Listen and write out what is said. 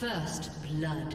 First blood.